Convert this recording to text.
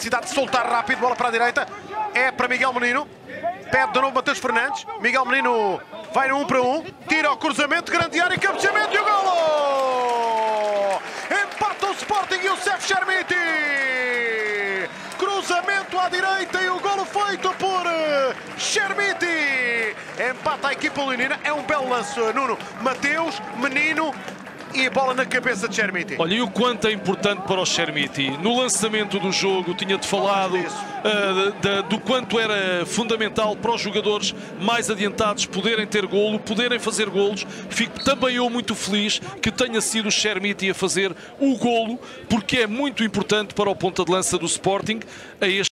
capacidade de soltar rápido, bola para a direita. É para Miguel Menino. Pede de novo Matheus Fernandes. Miguel Menino vai no 1 um para 1. Um. Tira o cruzamento, grande área, cabeceamento e o golo! Empata o Sporting e o Cef Charmiti. Cruzamento à direita e o golo feito por Chermiti. Empata a equipa leonina. É um belo lance, Nuno. Mateus, Menino, e bola na cabeça de Chermiti. Olha, e o quanto é importante para o Chermiti. No lançamento do jogo, tinha-te falado uh, do quanto era fundamental para os jogadores mais adiantados poderem ter golo, poderem fazer golos. Fico também eu muito feliz que tenha sido o Chermiti a fazer o golo, porque é muito importante para o ponta de lança do Sporting a este